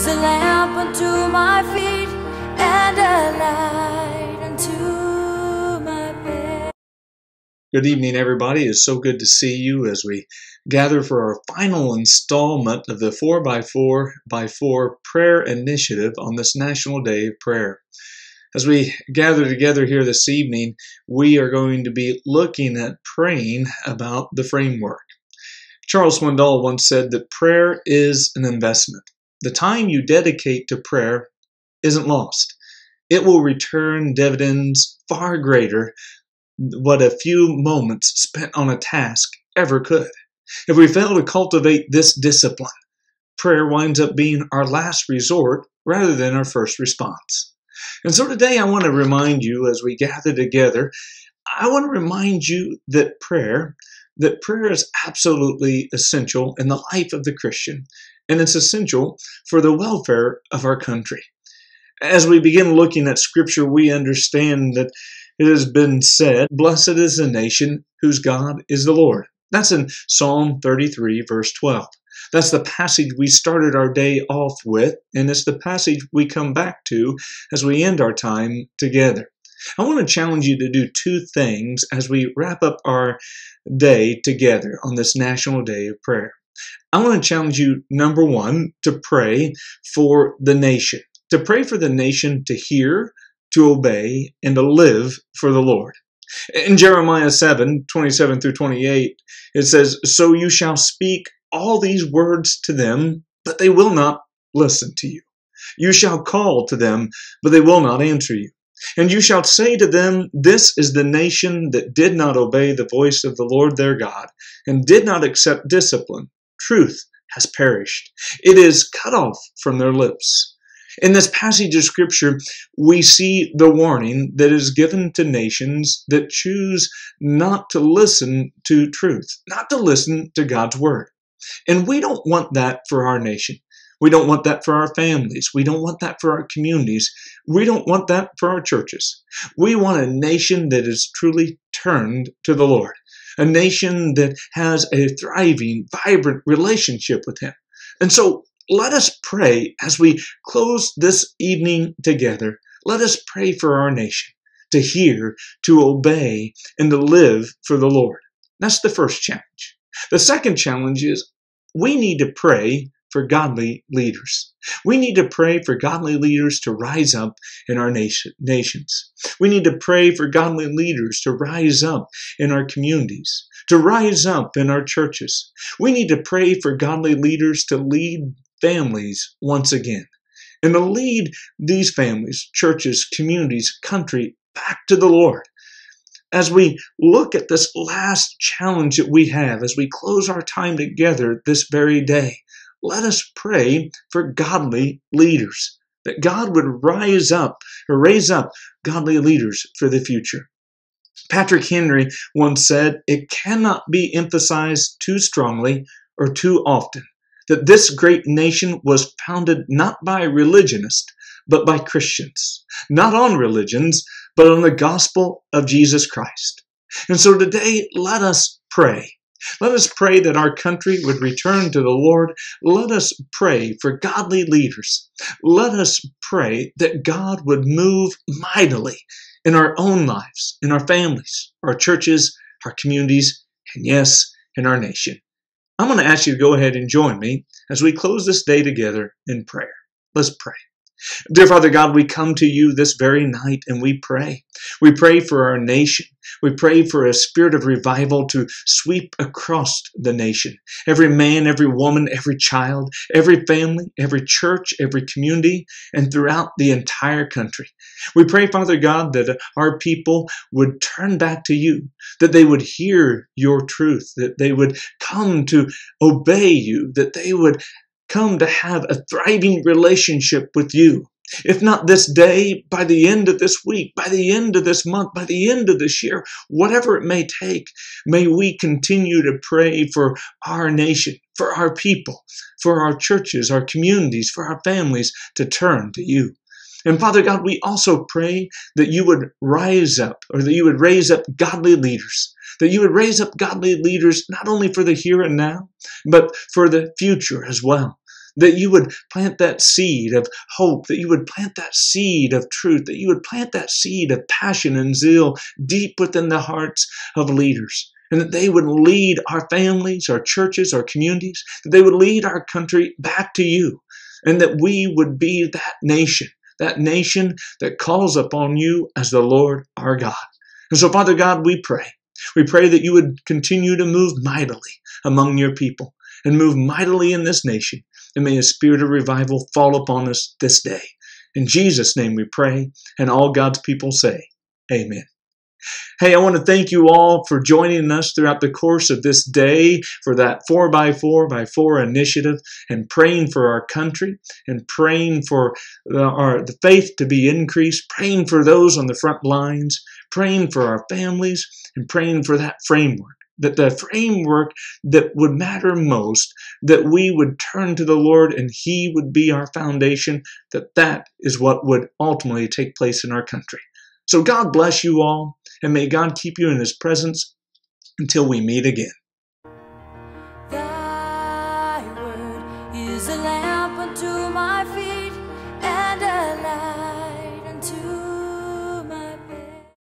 He's a lamp unto my feet and a light unto my path. Good evening, everybody. It's so good to see you as we gather for our final installment of the 4x4 by 4 prayer initiative on this National Day of Prayer. As we gather together here this evening, we are going to be looking at praying about the framework. Charles Swindoll once said that prayer is an investment. The time you dedicate to prayer isn't lost. It will return dividends far greater what a few moments spent on a task ever could. If we fail to cultivate this discipline, prayer winds up being our last resort rather than our first response. And so today I want to remind you as we gather together, I want to remind you that prayer, that prayer is absolutely essential in the life of the Christian, and it's essential for the welfare of our country. As we begin looking at Scripture, we understand that it has been said, Blessed is the nation whose God is the Lord. That's in Psalm 33, verse 12. That's the passage we started our day off with, and it's the passage we come back to as we end our time together. I want to challenge you to do two things as we wrap up our day together on this National Day of Prayer. I want to challenge you, number one, to pray for the nation, to pray for the nation to hear, to obey, and to live for the Lord. In Jeremiah 7 27 through 28, it says, So you shall speak all these words to them, but they will not listen to you. You shall call to them, but they will not answer you. And you shall say to them, This is the nation that did not obey the voice of the Lord their God, and did not accept discipline. Truth has perished. It is cut off from their lips. In this passage of Scripture, we see the warning that is given to nations that choose not to listen to truth, not to listen to God's Word. And we don't want that for our nation. We don't want that for our families. We don't want that for our communities. We don't want that for our churches. We want a nation that is truly turned to the Lord, a nation that has a thriving, vibrant relationship with Him. And so let us pray as we close this evening together. Let us pray for our nation to hear, to obey, and to live for the Lord. That's the first challenge. The second challenge is we need to pray for godly leaders. We need to pray for godly leaders to rise up in our nation, nations. We need to pray for godly leaders to rise up in our communities, to rise up in our churches. We need to pray for godly leaders to lead families once again and to lead these families, churches, communities, country back to the Lord as we look at this last challenge that we have, as we close our time together this very day, let us pray for godly leaders, that God would rise up or raise up godly leaders for the future. Patrick Henry once said, It cannot be emphasized too strongly or too often that this great nation was founded not by religionists, but by Christians, not on religions, but on the gospel of Jesus Christ. And so today, let us pray. Let us pray that our country would return to the Lord. Let us pray for godly leaders. Let us pray that God would move mightily in our own lives, in our families, our churches, our communities, and yes, in our nation. I'm going to ask you to go ahead and join me as we close this day together in prayer. Let's pray. Dear Father God, we come to you this very night and we pray. We pray for our nation. We pray for a spirit of revival to sweep across the nation. Every man, every woman, every child, every family, every church, every community, and throughout the entire country. We pray, Father God, that our people would turn back to you, that they would hear your truth, that they would come to obey you, that they would come to have a thriving relationship with you. If not this day, by the end of this week, by the end of this month, by the end of this year, whatever it may take, may we continue to pray for our nation, for our people, for our churches, our communities, for our families to turn to you. And Father God, we also pray that you would rise up, or that you would raise up godly leaders, that you would raise up godly leaders not only for the here and now, but for the future as well that you would plant that seed of hope, that you would plant that seed of truth, that you would plant that seed of passion and zeal deep within the hearts of leaders, and that they would lead our families, our churches, our communities, that they would lead our country back to you, and that we would be that nation, that nation that calls upon you as the Lord our God. And so, Father God, we pray. We pray that you would continue to move mightily among your people and move mightily in this nation. And may a spirit of revival fall upon us this day. In Jesus' name we pray, and all God's people say, Amen. Hey, I want to thank you all for joining us throughout the course of this day for that 4x4 by 4 initiative and praying for our country and praying for the, our, the faith to be increased, praying for those on the front lines, praying for our families, and praying for that framework that the framework that would matter most, that we would turn to the Lord and He would be our foundation, that that is what would ultimately take place in our country. So God bless you all, and may God keep you in His presence until we meet again.